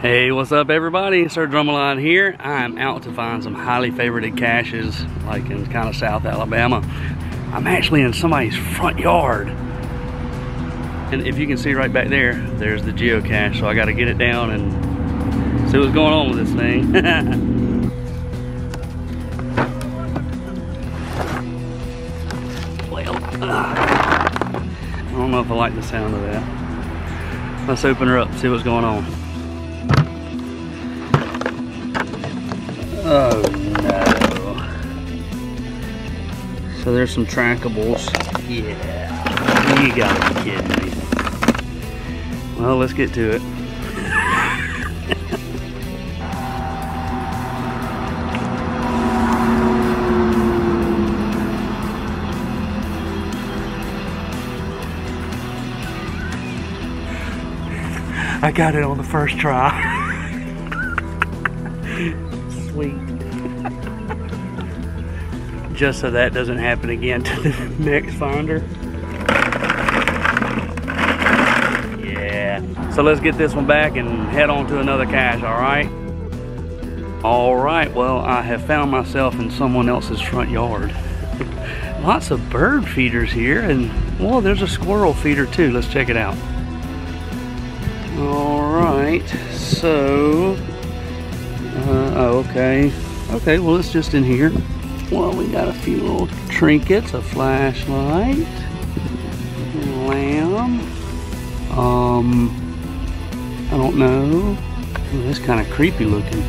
Hey, what's up everybody? Sir Drumalot here. I'm out to find some highly favorited caches, like in kind of South Alabama. I'm actually in somebody's front yard. And if you can see right back there, there's the geocache. So I gotta get it down and see what's going on with this thing. well, uh, I don't know if I like the sound of that. Let's open her up, see what's going on. Oh no. So there's some trackables. Yeah. You gotta be kidding me. Well, let's get to it. I got it on the first try. Just so that doesn't happen again to the next finder. Yeah. So let's get this one back and head on to another cache, all right? All right, well, I have found myself in someone else's front yard. Lots of bird feeders here, and well, there's a squirrel feeder too. Let's check it out. All right, so uh, oh, okay. Okay, well, it's just in here. Well, we got a few little trinkets, a flashlight, lamb, um, I don't know. Oh, that's kind of creepy looking.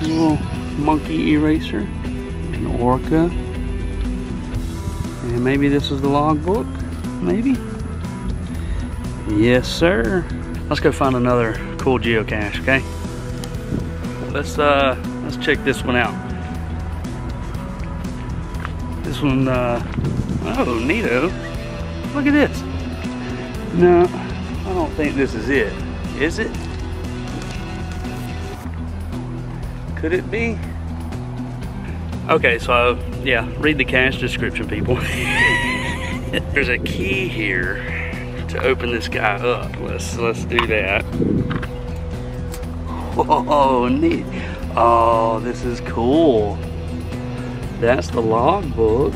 A little monkey eraser, an orca, and maybe this is the logbook, maybe? Yes, sir. Let's go find another cool geocache, okay? Let's uh let's check this one out. This one uh oh neato. Look at this. No I don't think this is it. Is it? Could it be? Okay so yeah read the cache description people. There's a key here to open this guy up. Let's let's do that Oh, neat. Oh, this is cool. That's the logbook.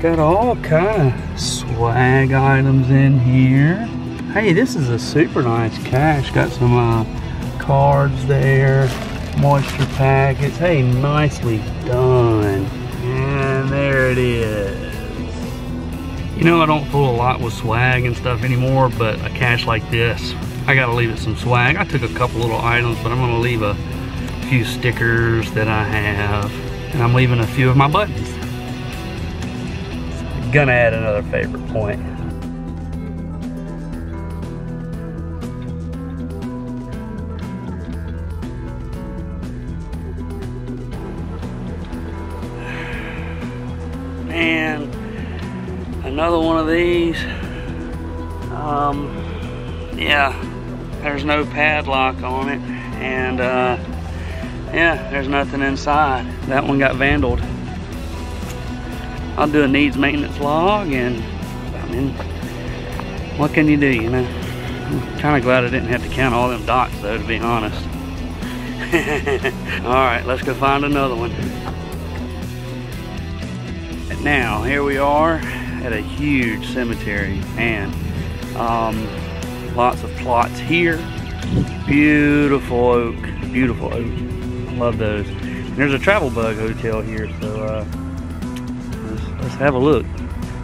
Got all kind of swag items in here. Hey, this is a super nice cache. Got some uh, cards there, moisture packets. Hey, nicely done. And there it is. You know, I don't fool a lot with swag and stuff anymore, but a cache like this, I gotta leave it some swag. I took a couple little items, but I'm gonna leave a few stickers that I have. And I'm leaving a few of my buttons. Gonna add another favorite point. Man, another one of these. Um, yeah, there's no padlock on it and uh, yeah there's nothing inside. That one got vandaled. I'll do a needs maintenance log and I mean what can you do you know? I'm kind of glad I didn't have to count all them dots though to be honest. All right let's go find another one. Now here we are at a huge cemetery and um, lots of plots here. Beautiful oak beautiful oak. Love those. And there's a travel bug hotel here so uh, let's, let's have a look.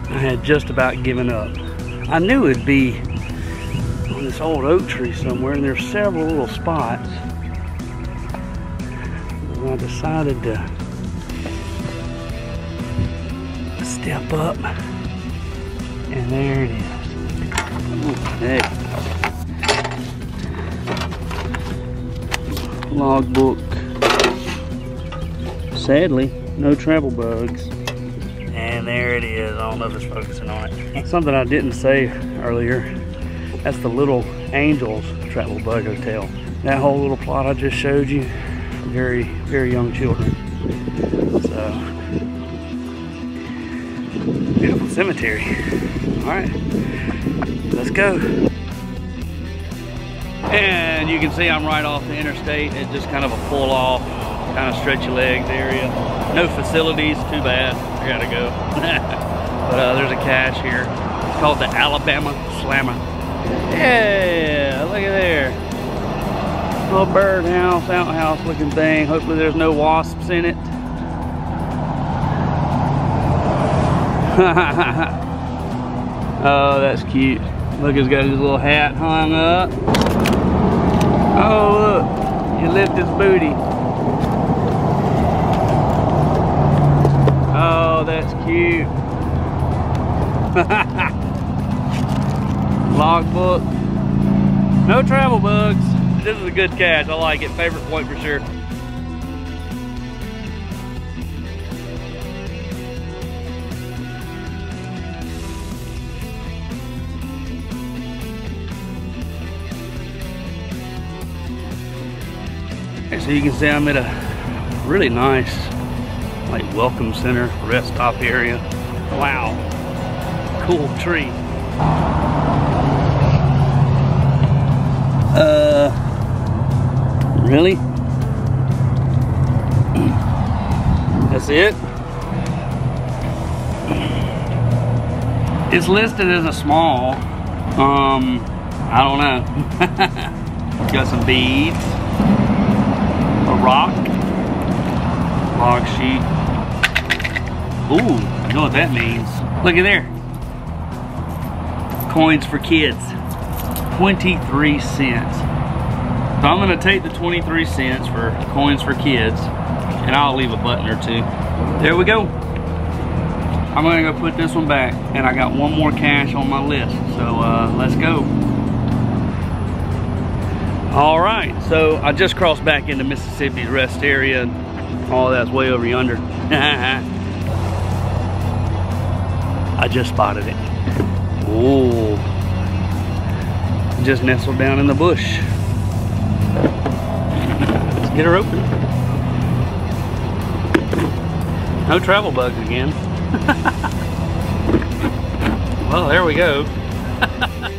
I had just about given up. I knew it'd be on this old oak tree somewhere and there's several little spots. And I decided to step up and there it is. Ooh, logbook. Sadly, no travel bugs. And there it is. I don't know if it's focusing on it. Something I didn't say earlier. That's the Little Angels Travel Bug Hotel. That whole little plot I just showed you, very, very young children. So, beautiful cemetery. All right, let's go. And you can see I'm right off the interstate. It's just kind of a pull off, kind of stretchy legs area. No facilities, too bad. I gotta go. but uh, there's a cache here. It's called the Alabama Slammer. Yeah, look at there. Little birdhouse, outhouse looking thing. Hopefully there's no wasps in it. oh, that's cute. Look, he's got his little hat hung up. Oh, look. You lift his booty. Oh, that's cute. Logbook. No travel bugs. This is a good catch. I like it. Favorite point for sure. So you can see I'm at a really nice like welcome center rest stop area. Wow. Cool tree. Uh really? That's it? It's listed as a small. Um I don't know. Got some beads rock, log sheet. Ooh, I know what that means. Look at there. Coins for kids. 23 cents. So I'm gonna take the 23 cents for coins for kids and I'll leave a button or two. There we go. I'm gonna go put this one back and I got one more cache on my list. So uh, let's go. All right, so I just crossed back into Mississippi's rest area. Oh, that's way over yonder. I just spotted it. Oh, just nestled down in the bush. Let's get her open. No travel bugs again. well, there we go.